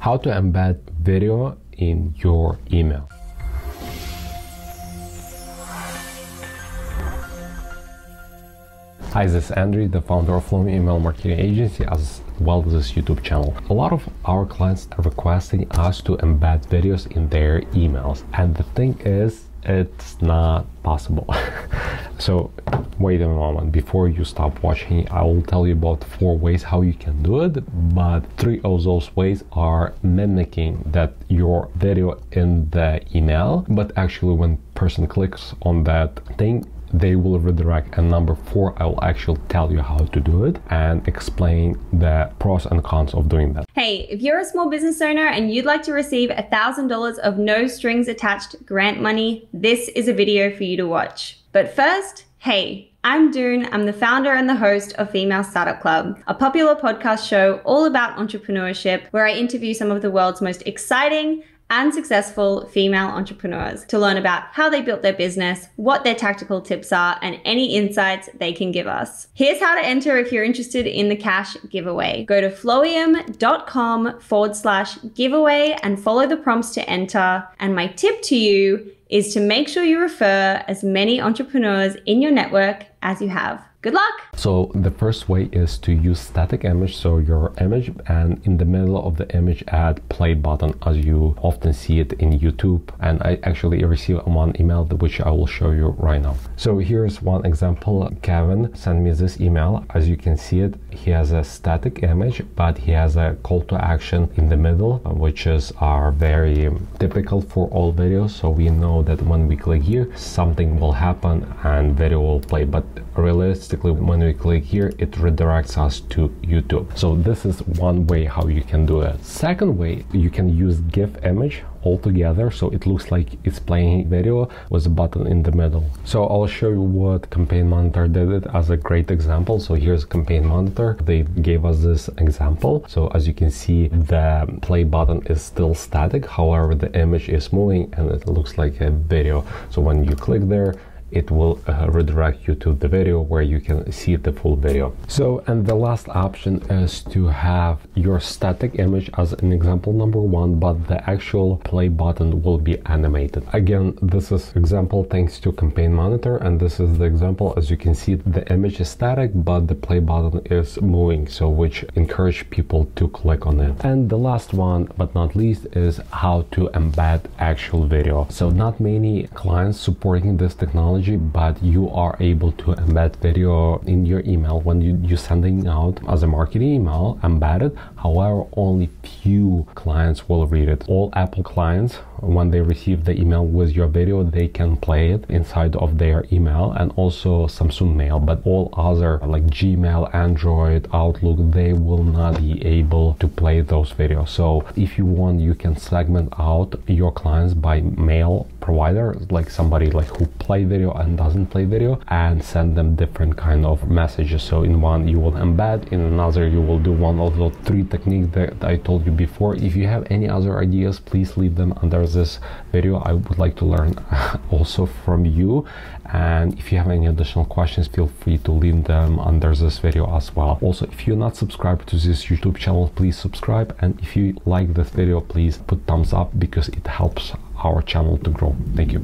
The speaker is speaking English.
How to embed video in your email. Hi, this is Andrew, the founder of Flowium Email Marketing Agency, as well as this YouTube channel. A lot of our clients are requesting us to embed videos in their emails, and the thing is, it's not possible. so wait a moment. Before you stop watching i will tell you about four ways how you can do it but three of those ways are mimicking that your video in the email. But actually when person clicks on that thing they will redirect and number four. I will actually tell you how to do it and explain the pros and cons of doing that. Hey if you're a small business owner and you'd like to receive a thousand dollars of no strings attached grant money this is a video for you to watch. But first hey I'm Doone. I'm the founder and the host of Female Startup Club, a popular podcast show all about entrepreneurship where I interview some of the world's most exciting and successful female entrepreneurs to learn about how they built their business, what their tactical tips are, and any insights they can give us. Here's how to enter if you're interested in the cash giveaway. Go to flowium.com forward slash giveaway and follow the prompts to enter. And my tip to you is to make sure you refer as many entrepreneurs in your network as you have. Good luck! So the first way is to use static image, so your image and in the middle of the image add play button as you often see it in YouTube. And I actually received one email which I will show you right now. So here's one example. Kevin sent me this email. As you can see it, he has a static image, but he has a call to action in the middle, which is are very typical for all videos. So we know that when we click here, something will happen and video will play. But realistically when we click here it redirects us to YouTube so this is one way how you can do it second way you can use GIF image all together so it looks like it's playing video with a button in the middle. So I'll show you what campaign monitor did it as a great example. So here's campaign monitor. They gave us this example. So as you can see the play button is still static. However the image is moving and it looks like a video. So when you click there it will uh, redirect you to the video where you can see the full video. So, and the last option is to have your static image as an example number one, but the actual play button will be animated. Again, this is example thanks to campaign monitor, and this is the example. As you can see, the image is static, but the play button is moving, so which encourage people to click on it. And the last one, but not least, is how to embed actual video. So not many clients supporting this technology technology, but you are able to embed video in your email when you, you're sending out as a marketing email embedded. However, only few clients will read it. All Apple clients, when they receive the email with your video, they can play it inside of their email and also Samsung Mail, but all other like Gmail, Android, Outlook, they will not be able to play those videos. So if you want, you can segment out your clients by mail provider, like somebody like who play video and doesn't play video, and send them different kind of messages. So in one you will embed, in another you will do one of the three techniques that I told you before. If you have any other ideas, please leave them under this video. I would like to learn also from you. And if you have any additional questions, feel free to leave them under this video as well. Also, if you're not subscribed to this YouTube channel, please subscribe. And if you like this video, please put thumbs up because it helps our channel to grow. Thank you.